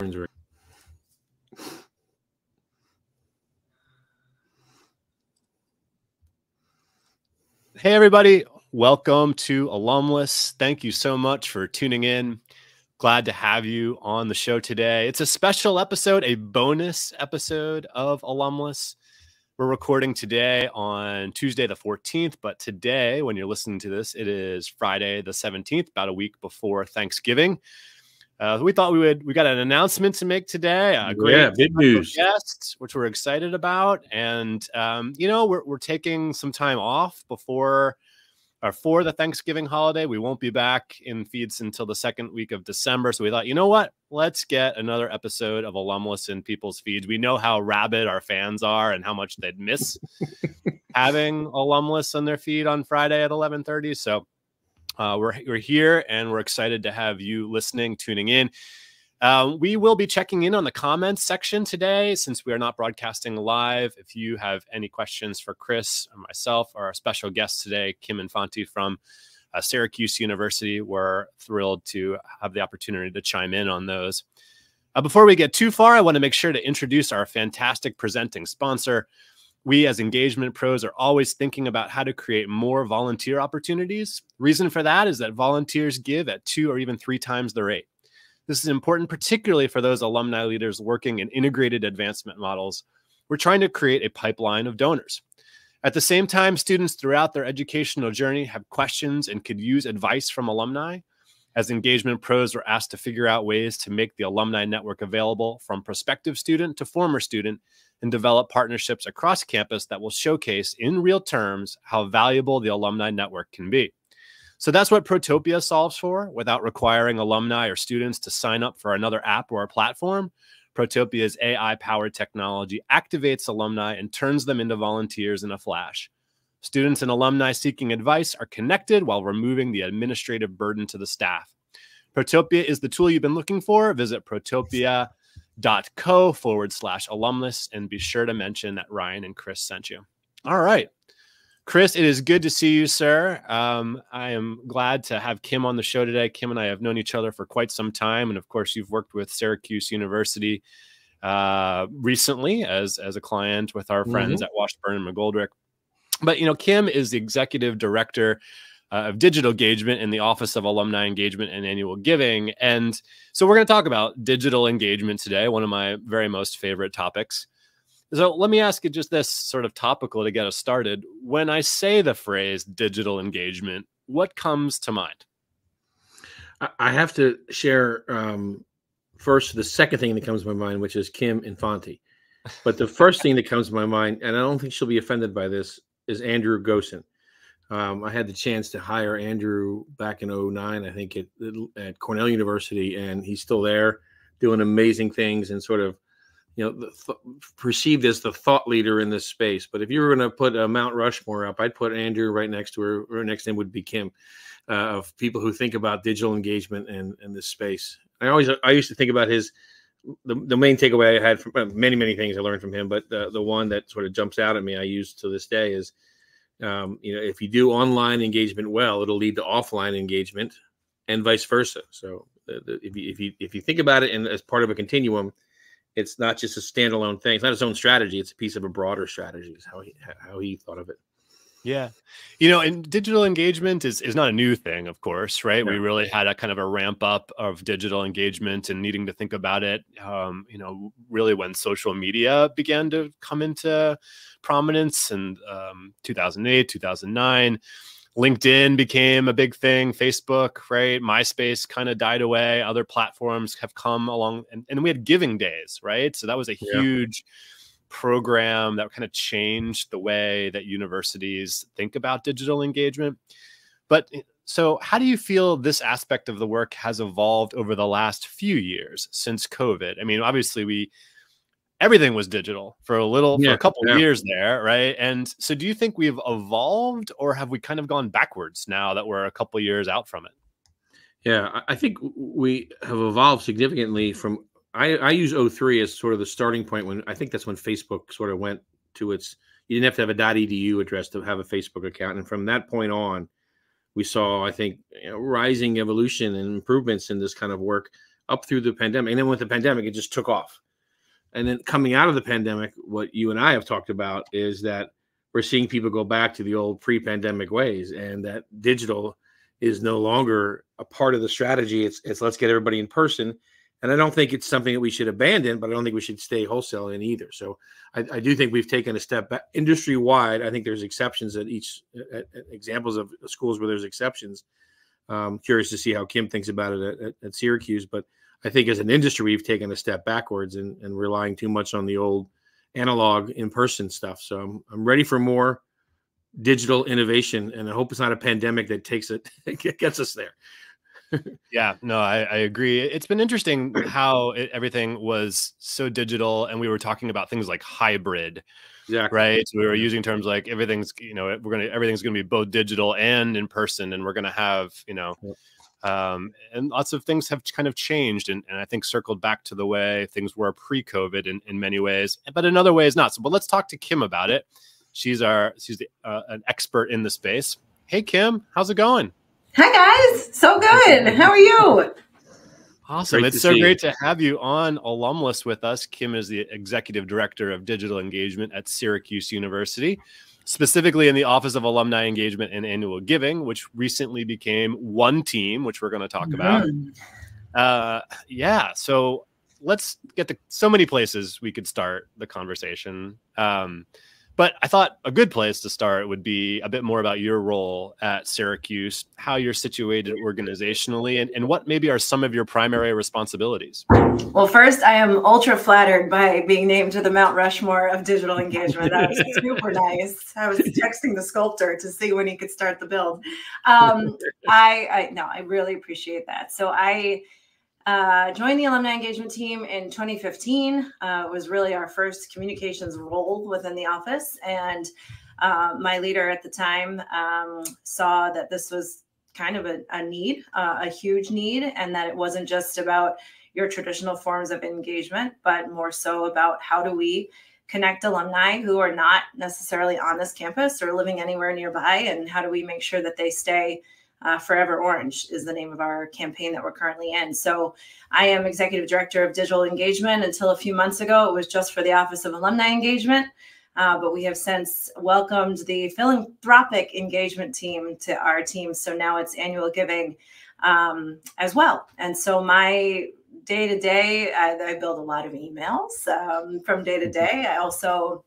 Hey, everybody. Welcome to Alumless. Thank you so much for tuning in. Glad to have you on the show today. It's a special episode, a bonus episode of Alumless. We're recording today on Tuesday, the 14th, but today, when you're listening to this, it is Friday, the 17th, about a week before Thanksgiving. Uh, we thought we would, we got an announcement to make today. A great yeah, big news. Guest, which we're excited about. And, um, you know, we're, we're taking some time off before or for the Thanksgiving holiday. We won't be back in feeds until the second week of December. So we thought, you know what? Let's get another episode of Alumless in people's feeds. We know how rabid our fans are and how much they'd miss having Alumless on their feed on Friday at 11:30. So uh, we're we're here and we're excited to have you listening, tuning in. Uh, we will be checking in on the comments section today since we are not broadcasting live. If you have any questions for Chris or myself or our special guest today, Kim Infanti from uh, Syracuse University, we're thrilled to have the opportunity to chime in on those. Uh, before we get too far, I want to make sure to introduce our fantastic presenting sponsor. We, as engagement pros, are always thinking about how to create more volunteer opportunities. Reason for that is that volunteers give at two or even three times the rate. This is important, particularly for those alumni leaders working in integrated advancement models. We're trying to create a pipeline of donors. At the same time, students throughout their educational journey have questions and could use advice from alumni. As engagement pros, we're asked to figure out ways to make the alumni network available from prospective student to former student and develop partnerships across campus that will showcase in real terms how valuable the alumni network can be. So that's what Protopia solves for without requiring alumni or students to sign up for another app or a platform. Protopia's AI powered technology activates alumni and turns them into volunteers in a flash. Students and alumni seeking advice are connected while removing the administrative burden to the staff. Protopia is the tool you've been looking for. Visit protopia.co forward slash alumless and be sure to mention that Ryan and Chris sent you. All right. Chris, it is good to see you, sir. Um, I am glad to have Kim on the show today. Kim and I have known each other for quite some time, and of course, you've worked with Syracuse University uh, recently as as a client with our friends mm-hmm. at Washburn and McGoldrick. But you know, Kim is the executive director uh, of digital engagement in the Office of Alumni Engagement and Annual Giving, and so we're going to talk about digital engagement today. One of my very most favorite topics. So let me ask you just this sort of topical to get us started. When I say the phrase digital engagement, what comes to mind? I have to share um, first the second thing that comes to my mind, which is Kim Infanti. But the first thing that comes to my mind, and I don't think she'll be offended by this, is Andrew Gossen. Um, I had the chance to hire Andrew back in 09, I think, at, at Cornell University, and he's still there doing amazing things and sort of you know, th- perceived as the thought leader in this space. But if you were going to put a Mount Rushmore up, I'd put Andrew right next to her. Or next him would be Kim, uh, of people who think about digital engagement and and this space. I always I used to think about his the, the main takeaway I had from uh, many many things I learned from him, but the the one that sort of jumps out at me I use to this day is, um, you know, if you do online engagement well, it'll lead to offline engagement, and vice versa. So if you if you if you think about it in, as part of a continuum it's not just a standalone thing. It's not its own strategy. It's a piece of a broader strategy. Is how he how he thought of it. Yeah. You know, and digital engagement is, is not a new thing, of course, right? We really had a kind of a ramp up of digital engagement and needing to think about it, um, you know, really when social media began to come into prominence in um, 2008, 2009. LinkedIn became a big thing, Facebook, right? MySpace kind of died away. Other platforms have come along, and, and we had giving days, right? So that was a yeah. huge program that kind of changed the way that universities think about digital engagement. But eh, so, how do you feel this aspect of the work has evolved over the last few years since COVID? I mean, obviously, we everything was digital for a little yeah, for a couple yeah. years there right and so do you think we've evolved or have we kind of gone backwards now that we're a couple years out from it yeah i think we have evolved significantly from i i use 03 as sort of the starting point when i think that's when facebook sort of went to its you didn't have to have a edu address to have a facebook account and from that point on we saw i think you know, rising evolution and improvements in this kind of work up through the pandemic. And then with the pandemic, it just took off. And then coming out of the pandemic, what you and I have talked about is that we're seeing people go back to the old pre-pandemic ways and that digital is no longer a part of the strategy. It's, it's let's get everybody in person. And I don't think it's something that we should abandon, but I don't think we should stay wholesale in either. So I, I do think we've taken a step back industry wide. I think there's exceptions at each at, at examples of schools where there's exceptions. Um, curious to see how Kim thinks about it at, at, Syracuse, but I think as an industry, we've taken a step backwards and, and relying too much on the old analog in person stuff. So I'm, I'm ready for more digital innovation, and I hope it's not a pandemic that takes it gets us there. Yeah, no, I, I, agree. It's been interesting how it, everything was so digital, and we were talking about things like hybrid, Yeah. right? So we were using terms like everything's, you know, we're gonna everything's gonna be both digital and in person, and we're gonna have, you know. Um, and lots of things have kind of changed and, and I think circled back to the way things were pre-COVID in, in many ways, but in other ways not. So, but let's talk to Kim about it. She's our she's the, uh, an expert in the space. Hey Kim, how's it going? Hi guys, so good. How are you? Awesome. Great it's so great you. to have you on Alumless with us. Kim is the executive director of digital engagement at Syracuse University, specifically in the Office of Alumni Engagement and Annual Giving, which recently became One Team, which we're going to talk mm-hmm. about. Uh, yeah. So let's get to so many places we could start the conversation. Um, but I thought a good place to start would be a bit more about your role at Syracuse, how you're situated organizationally, and, and what maybe are some of your primary responsibilities. Well, first, I am ultra flattered by being named to the Mount Rushmore of digital engagement. That was super nice. I was texting the sculptor to see when he could start the build. Um, I, I no, I really appreciate that. So I uh, joined the alumni engagement team in 2015. Uh, was really our first communications role within the office, and uh, my leader at the time um, saw that this was kind of a, a need, uh, a huge need, and that it wasn't just about your traditional forms of engagement, but more so about how do we connect alumni who are not necessarily on this campus or living anywhere nearby, and how do we make sure that they stay uh, Forever Orange is the name of our campaign that we're currently in. So I am executive director of digital engagement. Until a few months ago, it was just for the Office of Alumni Engagement. Uh, but we have since welcomed the philanthropic engagement team to our team. So now it's annual giving um, as well. And so my day to day, I build a lot of emails um, from day to day. I also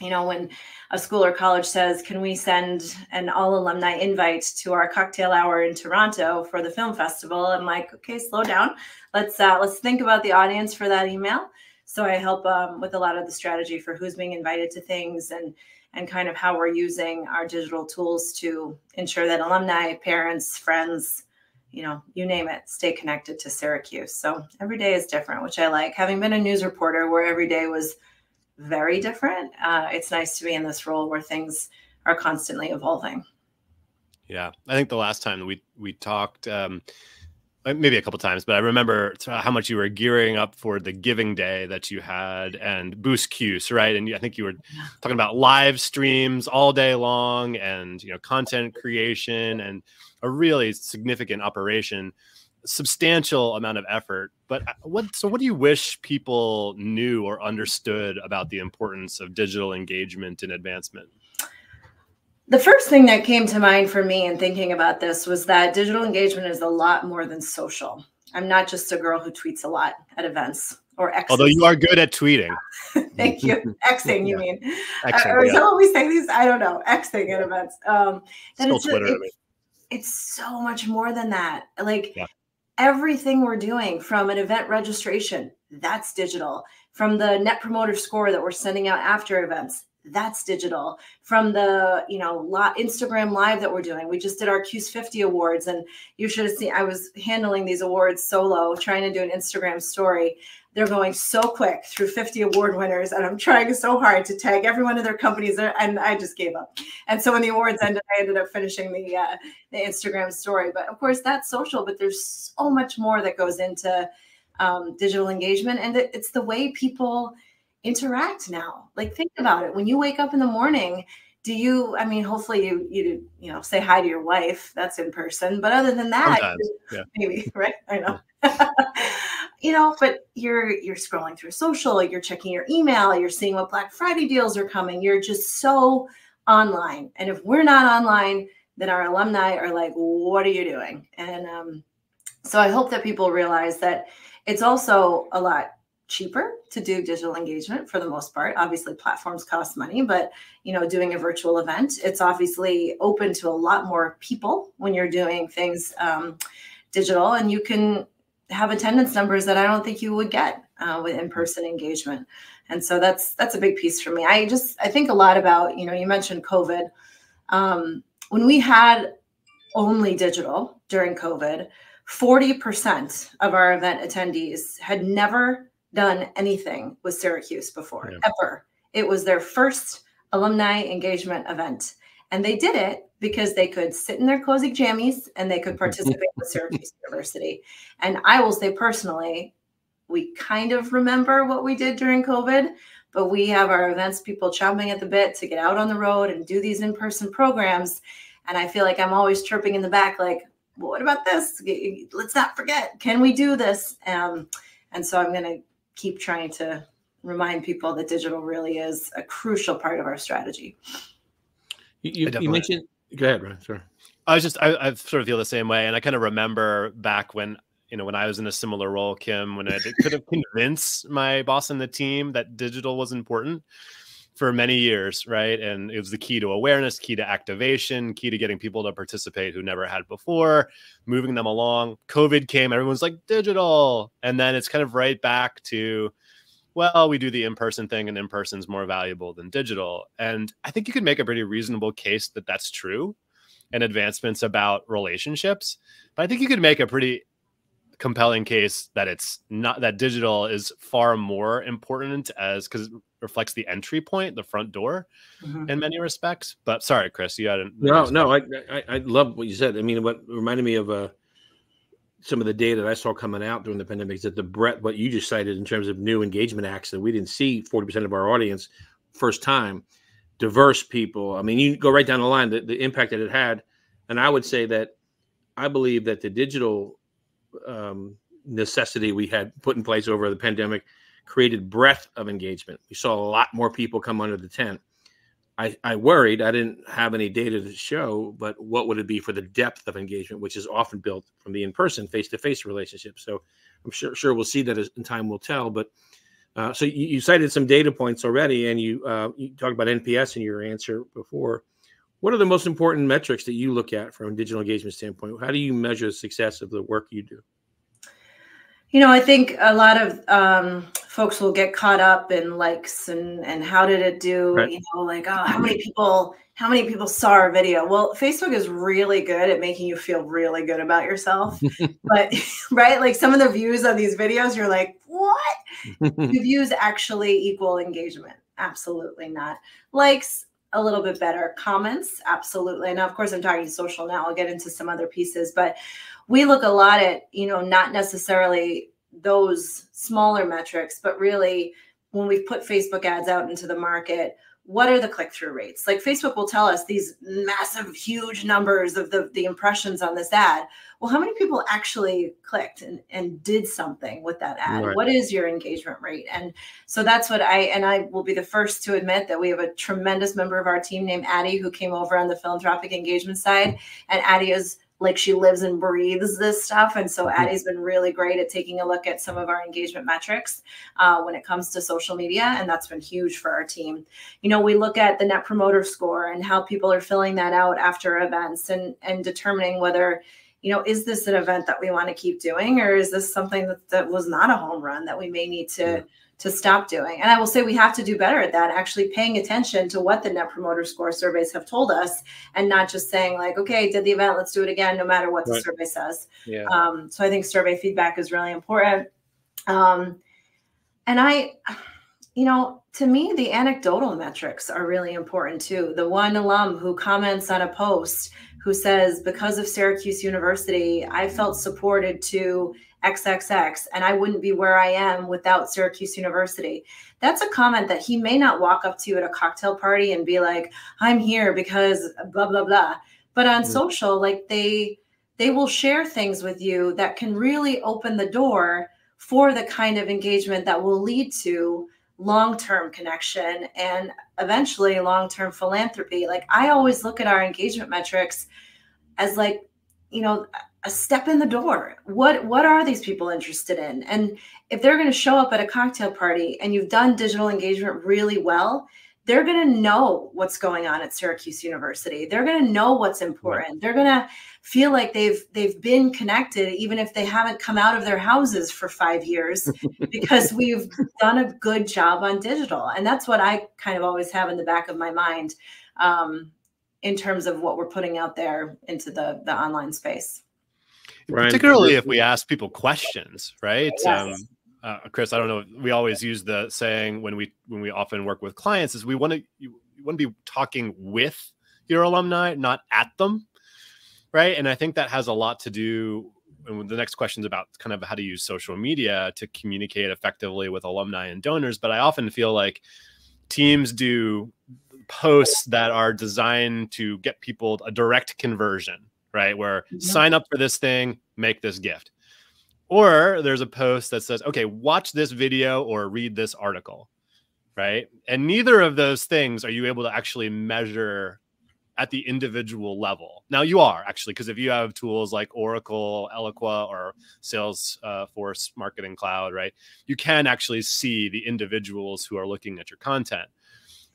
you know, when a school or college says, "Can we send an all alumni invite to our cocktail hour in Toronto for the film festival?" I'm like, "Okay, slow down. Let's uh, let's think about the audience for that email." So I help um, with a lot of the strategy for who's being invited to things and and kind of how we're using our digital tools to ensure that alumni, parents, friends, you know, you name it, stay connected to Syracuse. So every day is different, which I like. Having been a news reporter where every day was very different. Uh, it's nice to be in this role where things are constantly evolving. Yeah, I think the last time we we talked, um, uh, maybe a couple times, but I remember how much you were gearing up for the Giving Day that you had and Boost Cuse, right? And I think you were talking about live streams all day long, and you know, content creation and a really significant operation substantial amount of effort. But uh, what so what do you wish people knew or understood about the importance of digital engagement and advancement? The first thing that came to mind for me in thinking about this was that digital engagement is a lot more than social. I'm not just a girl who tweets a lot at events or X. Although you are good at tweeting. Thank you. Xing, you mean? Xing, or yeah. we say these? I don't know. Xing at events. Um, Still Twitter. it's, it's so much more than that. Like yeah everything we're doing from an event registration that's digital. From the net promoter score that we're sending out after events that's digital. From the you know lot instagram live that we're doing we just did our cuse 50 awards and you should have seen i was handling these awards solo trying to do an instagram story they're going so quick through 50 award winners and i'm trying so hard to tag every one of their companies and i just gave up. And so when the awards ended i ended up finishing the uh, the instagram story. But of course that's social but there's so much more that goes into um, digital engagement and it's the way people interact now. Like think about it. When you wake up in the morning do you i mean hopefully you you you know say hi to your wife. That's in person. But other than that yeah. maybe right? I know you know, but you're you're scrolling through social, you're checking your email, you're seeing what Black Friday deals are coming. You're just so online. And if we're not online, then our alumni are like, what are you doing? And um, so I hope that people realize that it's also a lot cheaper to do digital engagement for the most part obviously platforms cost money but you know doing a virtual event it's obviously open to a lot more people when you're doing things um, digital and you can have attendance numbers that i don't think you would get uh, with in-person engagement and so that's that's a big piece for me i just i think a lot about you know you mentioned covid um, when we had only digital during covid 40% of our event attendees had never done anything with Syracuse before, yeah. ever. It was their first alumni engagement event. And they did it because they could sit in their cozy jammies and they could participate with Syracuse University. And I will say personally, we kind of remember what we did during COVID, but we have our events people chomping at the bit to get out on the road and do these in person programs. And I feel like I'm always chirping in the back, like, well, what about this? Let's not forget, can we do this? Um, and so I'm going to keep trying to remind people that digital really is a crucial part of our strategy. You, you, you mentioned, go ahead, Ryan. Sorry. I was just, I, I sort of feel the same way. And I kind of remember back when, you know, when I was in a similar role, Kim, when I could have convinced my boss and the team that digital was important for many years, right? And it was the key to awareness, key to activation, key to getting people to participate who never had before, moving them along. COVID came, everyone's like digital. And then it's kind of right back to, well, we do the in person thing and in person is more valuable than digital. And I think you could make a pretty reasonable case that that's true and advancements about relationships. But I think you could make a pretty compelling case that it's not that digital is far more important as because it reflects the entry point, the front door, mm-hmm. in many respects. But sorry, Chris, you had a, no, no. I, I, I love what you said. I mean, what reminded me of uh, some of the data that I saw coming out during the pandemic is that the breadth, what you just cited in terms of new engagement acts that we didn't see forty percent of our audience first time, diverse people. I mean, you go right down the line, the, the impact that it had, and I would say that I believe that the digital um, necessity we had put in place over the pandemic created breadth of engagement. We saw a lot more people come under the tent. I, I worried I didn't have any data to show, but what would it be for the depth of engagement, which is often built from the in-person, face-to-face relationship. So I'm sure sure we'll see that as in time will tell. But uh, so you, you, cited some data points already, and you uh, you talked about NPS in your answer before. What are the most important metrics that you look at from a digital engagement standpoint? How do you measure the success of the work you do? You know, I think a lot of um, folks will get caught up in likes and and how did it do? Right. You know, like oh, how many people how many people saw our video? Well, Facebook is really good at making you feel really good about yourself. but right, like some of the views on these videos, you're like, what? the views actually equal engagement? Absolutely not. Likes a little bit better. Comments, absolutely. Now, of course, I'm talking social now. I'll get into some other pieces, but we look a lot at, you know, not necessarily those smaller metrics, but really when we've put Facebook ads out into the market, what are the click-through rates? Like Facebook will tell us these massive, huge numbers of the, the impressions on this ad. Well, how many people actually clicked and, and did something with that ad? Right. What is your engagement rate? And so that's what I and I will be the first to admit that we have a tremendous member of our team named Addie who came over on the philanthropic engagement side. And Addie is like she lives and breathes this stuff. And so mm-hmm. Addie's been really great at taking a look at some of our engagement metrics uh, when it comes to social media. And that's been huge for our team. You know, we look at the net promoter score and how people are filling that out after events and, and determining whether, you know, is this an event that we want to keep doing or is this something that, that was not a home run that we may need to. Yeah to stop doing. And I will say we have to do better at that, actually paying attention to what the net promoter score surveys have told us and not just saying like, okay, did the event, let's do it again, no matter what right. the survey says. Yeah. Um, so I think survey feedback is really important. Um, and I, you know, to me, the anecdotal metrics are really important too. The one alum who comments on a post who says, because of Syracuse University, I felt supported to XXX and I wouldn't be where I am without Syracuse University. That's a comment that he may not walk up to you at a cocktail party and be like, I'm here because blah, blah, blah. But on mm-hmm. social, like they, they will share things with you that can really open the door for the kind of engagement that will lead to long-term connection and eventually long-term philanthropy like i always look at our engagement metrics as like you know a step in the door what what are these people interested in and if they're going to show up at a cocktail party and you've done digital engagement really well they're going to know what's going on at Syracuse University. They're going to know what's important. Right. They're going to feel like they've they've been connected even if they haven't come out of their houses for 5 years because we've done a good job on digital. And that's what I kind of always have in the back of my mind um, in terms of what we're putting out there into the the online space. Ryan, Particularly if we ask people questions, right? Yes. Um, uh, Chris, I don't know. We always use the saying when we when we often work with clients is we want to you, you want to be talking with your alumni, not at them, right? And I think that has a lot to do. And the next question is about kind of how to use social media to communicate effectively with alumni and donors. But I often feel like teams do posts that are designed to get people a direct conversion, right? Where sign up for this thing, make this gift or there's a post that says, okay, watch this video or read this article, right? And neither of those things are you able to actually measure at the individual level. Now you are actually, because if you have tools like Oracle, Eloqua, or Salesforce uh, Marketing Cloud, right, you can actually see the individuals who are looking at your content.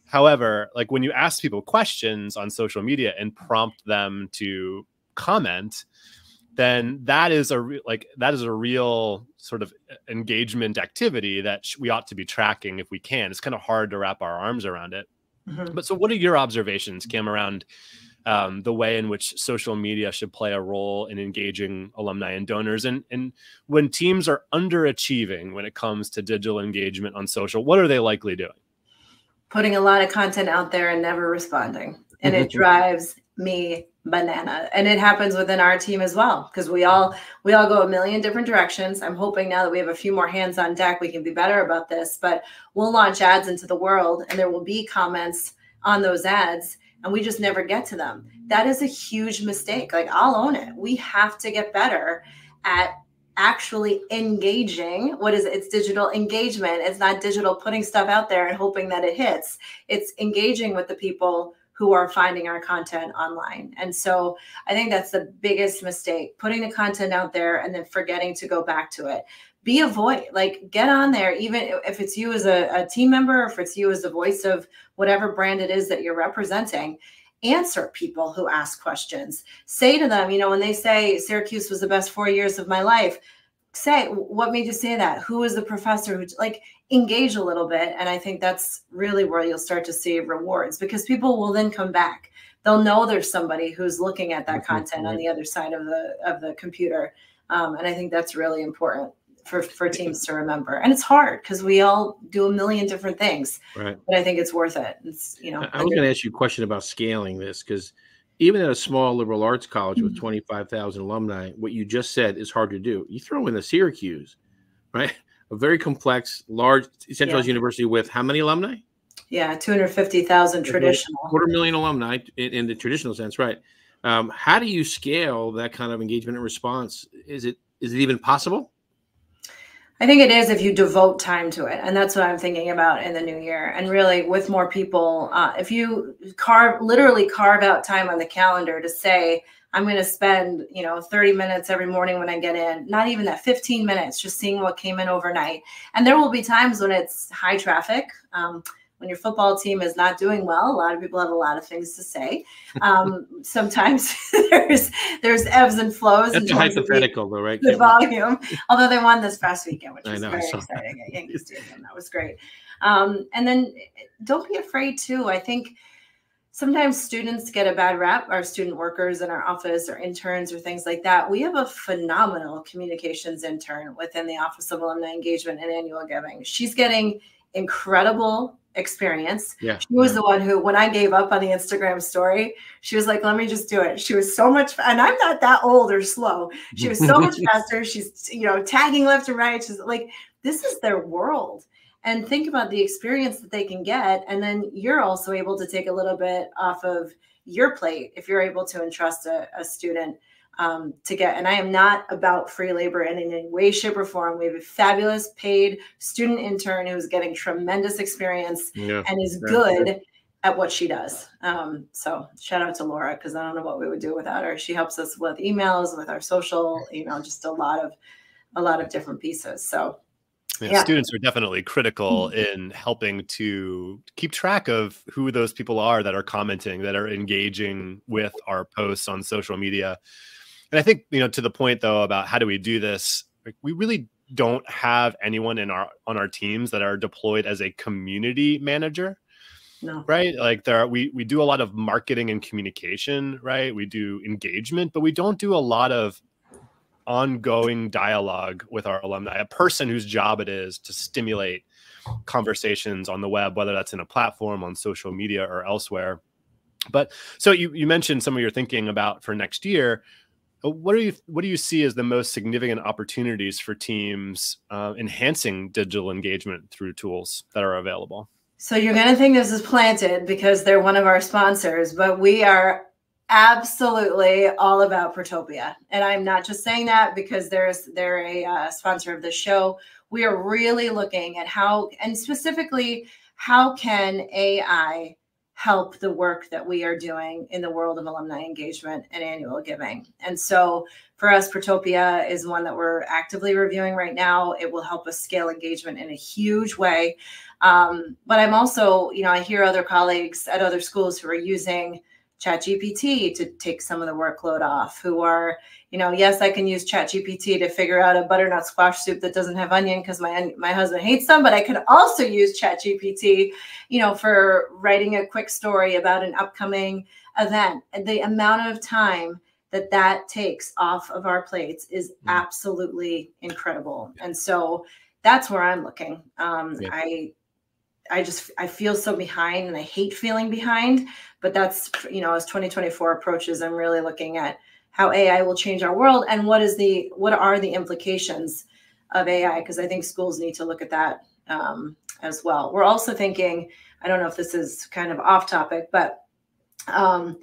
However, like when you ask people questions on social media and prompt them to comment, then that is a re- like that is a real sort of uh, engagement activity that we ought to be tracking if we can. It's kind of hard to wrap our arms around it. Mm-hmm. But so, what are your observations, Kim, around um, the way in which social media should play a role in engaging alumni and donors, and and when teams are underachieving when it comes to digital engagement on social, what are they likely doing? Putting a lot of content out there and never responding, and it drives me banana. And it happens within our team as well because we all we all go a million different directions. I'm hoping now that we have a few more hands on deck we can be better about this but we'll launch ads into the world and there will be comments on those ads and we just never get to them. That is a huge mistake. Like i'll own it. We have to get better at actually engaging what is it? it's digital engagement. It's not digital putting stuff out there and hoping that it hits. It's engaging with the people who are finding our content online. And so I think that's the biggest mistake putting the content out there and then forgetting to go back to it. Be a voice, like get on there, even if it's you as a, a team member, if it's you as the voice of whatever brand it is that you're representing answer people who ask questions. Say to them, you know, when they say Syracuse was the best four years of my life, say what made you say that who was the professor who like engage a little bit and i think that's really where you'll start to see rewards because people will then come back they'll know there's somebody who's looking at that content on the other side of the of the computer um, and i think that's really important for for teams to remember and it's hard because we all do a million different things right but i think it's worth it it's you know i was going to ask you a question about scaling this because even at a small liberal arts college with mm-hmm. 25,000 alumni, what you just said is hard to do. You throw in the Syracuse, right? A very complex, large centralized yeah. university with how many alumni? Yeah, 250,000 traditional. Quarter million alumni in, in the traditional sense, right? Um, how do you scale that kind of engagement and response? Is it is it even possible? I think it is if you devote time to it. And that's what I'm thinking about in the new year. And really, with more people, uh, if you carve, literally carve out time on the calendar to say, I'm going to spend, you know, 30 minutes every morning when I get in, not even that 15 minutes, just seeing what came in overnight. And there will be times when it's high traffic. Um, when your football team is not doing well, a lot of people have a lot of things to say. Um, sometimes there's there's ebbs and flows. That's hypothetical, though, right? The volume. Although they won this past weekend, which was very exciting at Yankee Stadium. That was great. Um, and then don't be afraid too. I think sometimes students get a bad rap our student workers in our office or interns or things like that we have a phenomenal communications intern within the office of alumni engagement and annual giving she's getting incredible experience. Yeah. She was the one who, when I gave up on the Instagram story, she was like, let me just do it. She was so much, and I'm not that old or slow. She was so much faster. She's, you know, tagging left and right. She's like, this is their world. And think about the experience that they can get. And then you're also able to take a little bit off of your plate if you're able to entrust a, a student um, to get. And I am not about free labor in any way, shape, or form. We have a fabulous paid student intern who's getting tremendous experience yeah. and is good at what she does. Um, so shout out to Laura because I don't know what we would do without her. She helps us with emails, with our social, you know, just a lot of a lot of different pieces. So yeah, yeah. students are definitely critical mm-hmm. in helping to keep track of who those people are that are commenting, that are engaging with our posts on social media. And I think, you know, to the point though about how do we do this, like, we really don't have anyone in our on our teams that are deployed as a community manager. No. Right. Like there are, we we do a lot of marketing and communication, right? We do engagement, but we don't do a lot of ongoing dialogue with our alumni, a person whose job it is to stimulate conversations on the web, whether that's in a platform, on social media, or elsewhere. But so you, you mentioned some of your thinking about for next year. What do you what do you see as the most significant opportunities for teams uh, enhancing digital engagement through tools that are available? So you're going to think this is planted because they're one of our sponsors, but we are absolutely all about Protopia. And I'm not just saying that because there's they're a uh, sponsor of the show. We are really looking at how and specifically how can AI help the work that we are doing in the world of alumni engagement and annual giving. And so for us, Protopia is one that we're actively reviewing right now. It will help us scale engagement in a huge way. Um, but I'm also, you know, I hear other colleagues at other schools who are using ChatGPT to take some of the workload off, who are, you know, yes, I can use ChatGPT to figure out a butternut squash soup that doesn't have onion because my my husband hates them, but I could also use ChatGPT, you know, for writing a quick story about an upcoming event. And the amount of time that that takes off of our plates is mm. absolutely incredible. And so that's where I'm looking. Um, yeah. I I just I feel so behind and I hate feeling behind. But that's you know as 2024 approaches, I'm really looking at how AI will change our world and what is the what are the implications of AI because I think schools need to look at that um, as well. We're also thinking I don't know if this is kind of off topic, but um,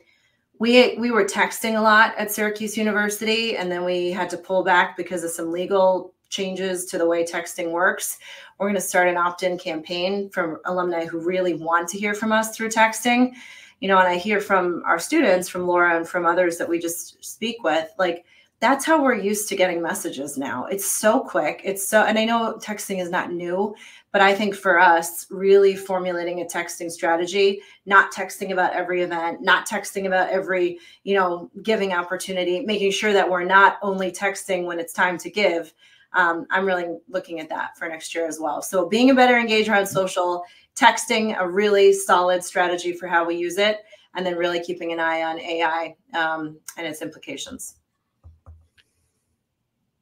we we were texting a lot at Syracuse University, and then we had to pull back because of some legal changes to the way texting works. We're going to start an opt in campaign from alumni who really want to hear from us through texting. You know, and I hear from our students, from Laura and from others that we just speak with, like, that's how we're used to getting messages now. It's so quick. It's so, and I know texting is not new, but I think for us, really formulating a texting strategy, not texting about every event, not texting about every, you know, giving opportunity, making sure that we're not only texting when it's time to give, um, I'm really looking at that for next year as well. So being a better engager on social, texting a really solid strategy for how we use it, and then really keeping an eye on AI um, and its implications.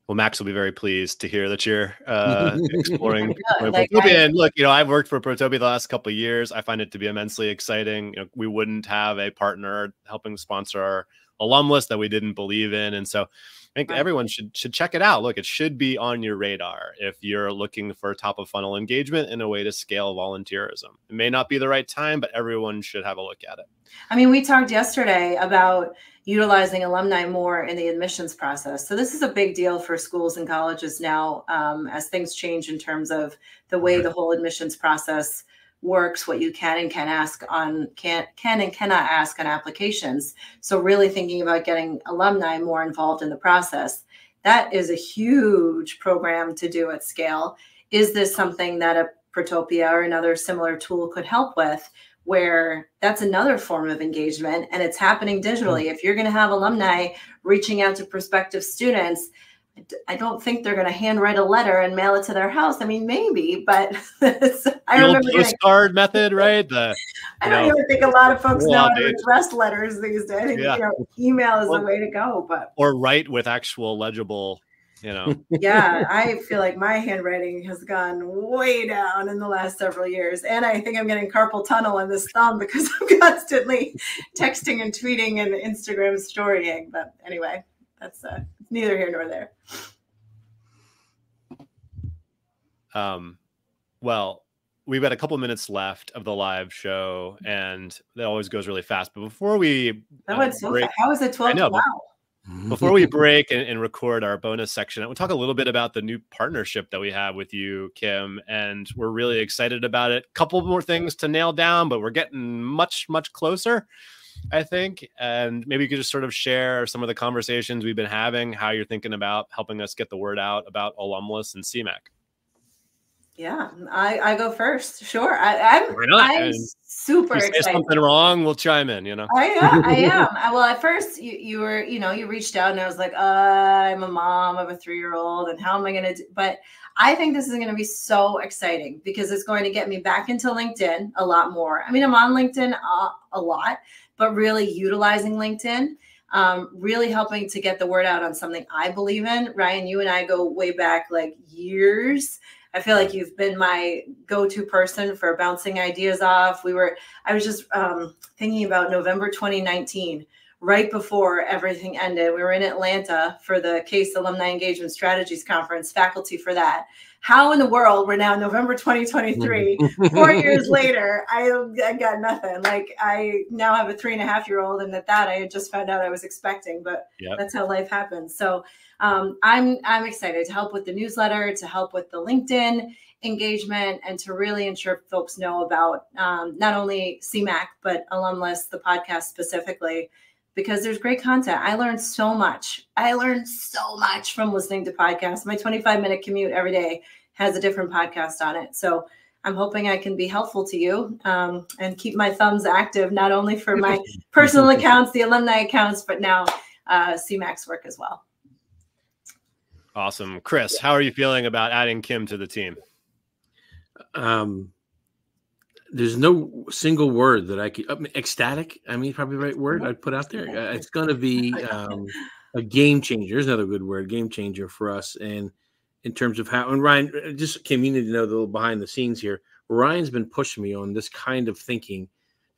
Well, Max will be very pleased to hear that you're uh, exploring like Protopia. I, and look, you know, I've worked for Protopia the last couple of years. I find it to be immensely exciting. You know, we wouldn't have a partner helping sponsor our Alumless that we didn't believe in, and so I think right. everyone should should check it out. Look, it should be on your radar if you're looking for top of funnel engagement and a way to scale volunteerism. It may not be the right time, but everyone should have a look at it. I mean, we talked yesterday about utilizing alumni more in the admissions process. So this is a big deal for schools and colleges now um, as things change in terms of the way the whole admissions process works, what you can and can ask on can can and cannot ask on applications. So really thinking about getting alumni more involved in the process. That is a huge program to do at scale. Is this something that a Protopia or another similar tool could help with? Where that's another form of engagement and it's happening digitally. Mm-hmm. If you're going to have alumni reaching out to prospective students, I don't think they're going to handwrite a letter and mail it to their house. I mean, maybe, but I remember the postcard method, right? The, I don't know, even think a lot of folks know how to address letters these days. Yeah. you know, email is well, the way to go, but or write with actual legible, you know. yeah, I feel like my handwriting has gone way down in the last several years, and I think I'm getting carpal tunnel in this thumb because I'm constantly texting and tweeting and Instagram storying. But anyway, that's uh, neither here nor there. Um, well, we've got a couple minutes left of the live show, and that always goes really fast. But before we, that went uh, so break, fast. How is it twelve? Know, wow. before we break and, and, record our bonus section, I want to talk a little bit about the new partnership that we have with you, Kim, and we're really excited about it. A couple more things to nail down, but we're getting much, much closer, I think. And maybe you could just sort of share some of the conversations we've been having, how you're thinking about helping us get the word out about Alumless and CMAC. Yeah, I, I go first. Sure, I, am I'm, I'm super excited. something wrong, we'll chime in. You know, I am. I am. I, well, at first you, you were, you know, you reached out and I was like, uh, I'm a mom of a three year old, and how am I going to? do But I think this is going to be so exciting because it's going to get me back into LinkedIn a lot more. I mean, I'm on LinkedIn a, a lot, but really utilizing LinkedIn. Um, really helping to get the word out on something I believe in. Ryan, you and I go way back like years I feel like you've been my go-to person for bouncing ideas off. We were, I was just um, thinking about November 2019, right before everything ended. We were in Atlanta for the CASE Alumni Engagement Strategies Conference, faculty for that. How in the world we're now November 2023, four years later, I, I got nothing. Like I now have a three and a half year old, and at that I had just found out I was expecting, but yep. that's how life happens. So um, I'm I'm excited to help with the newsletter, to help with the LinkedIn engagement, and to really ensure folks know about um, not only CMAC but Alumless, the podcast specifically, because there's great content. I learned so much. I learned so much from listening to podcasts. My 25 minute commute every day has a different podcast on it. So I'm hoping I can be helpful to you um, and keep my thumbs active, not only for my personal accounts, the alumni accounts, but now uh, CMAC's work as well. Awesome. Chris, how are you feeling about adding Kim to the team? Um, there's no single word that I could I mean, ecstatic. I mean, probably the right word I'd put out there. Uh, it's going to be um, a game changer. There's another good word, game changer for us. And in terms of how, and Ryan, uh, just Kim, you need to know the little behind the scenes here. Ryan's been pushing me on this kind of thinking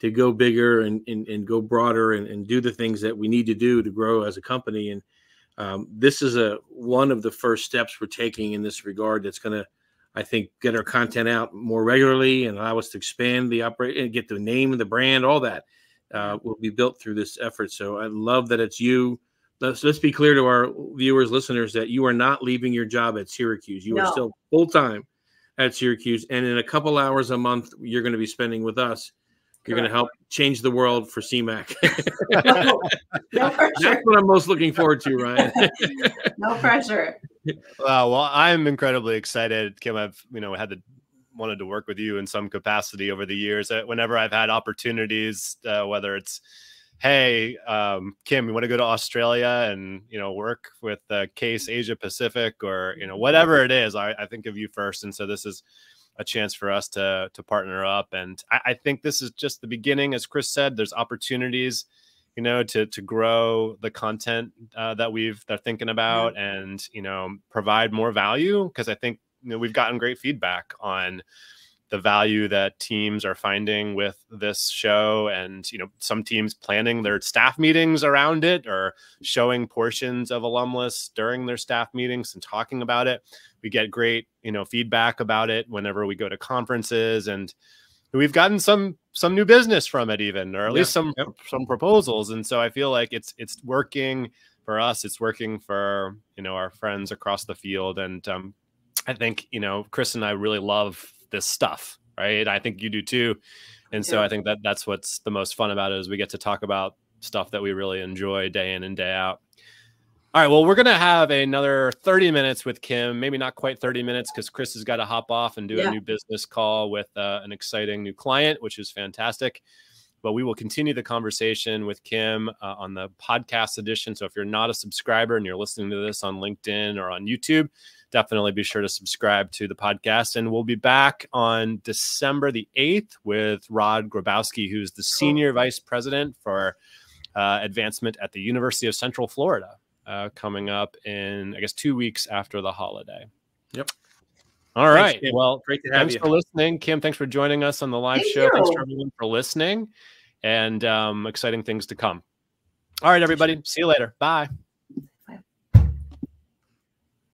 to go bigger and, and, and go broader and, and do the things that we need to do to grow as a company. And um, this is a one of the first steps we're taking in this regard that's going to i think get our content out more regularly and allow us to expand the operate and get the name of the brand all that uh, will be built through this effort. So i love that it's you. Let's, let's be clear to our viewers listeners that you are not leaving your job at syracuse. You no. are still full-time at syracuse and in a couple hours a month you're going to be spending with us you're going to help change the world for CMAC. no, no That's what I'm most looking forward to, Ryan. no pressure. Wow. Well, I'm incredibly excited, Kim. I've you know had the wanted to work with you in some capacity over the years. Uh, whenever I've had opportunities, uh, whether it's hey um, kim you want to go to australia and you know work with uh, case asia pacific or you know whatever it is I, I think of you first and so this is a chance for us to to partner up. And I, I think this is just the beginning, as Chris said. There's opportunities, you know, to to grow the content uh, that we've they're thinking about, yeah. and you know, provide more value because I think you know we've gotten great feedback on the value that teams are finding with this show and you know some teams planning their staff meetings around it or showing portions of alumless during their staff meetings and talking about it. We get great you know feedback about it whenever we go to conferences and we've gotten some some new business from it even or at least some yep. some proposals. And so i feel like it's it's working for us. It's working for you know our friends across the field. And um, i think you know chris and i really love this stuff right i think you do too and so yeah. i think that that's what's the most fun about it is we get to talk about stuff that we really enjoy day in and day out all right. Well, we're going to have another 30 minutes with Kim, maybe not quite 30 minutes because Chris has got to hop off and do yeah. a new business call with uh, an exciting new client, which is fantastic. But we will continue the conversation with Kim uh, on the podcast edition. So if you're not a subscriber and you're listening to this on LinkedIn or on YouTube, definitely be sure to subscribe to the podcast. And we'll be back on December the 8th with Rod Grabowski, who's the Senior Vice President for uh, Advancement at the University of Central Florida uh, coming up in, I guess, two weeks after the holiday. Yep. All right. Thanks, well, great to have thanks you. for listening. Kim, thanks for joining us on the live Thank show. You. Thanks for everyone for listening and um, exciting things to come. All right, everybody. See you later. Bye.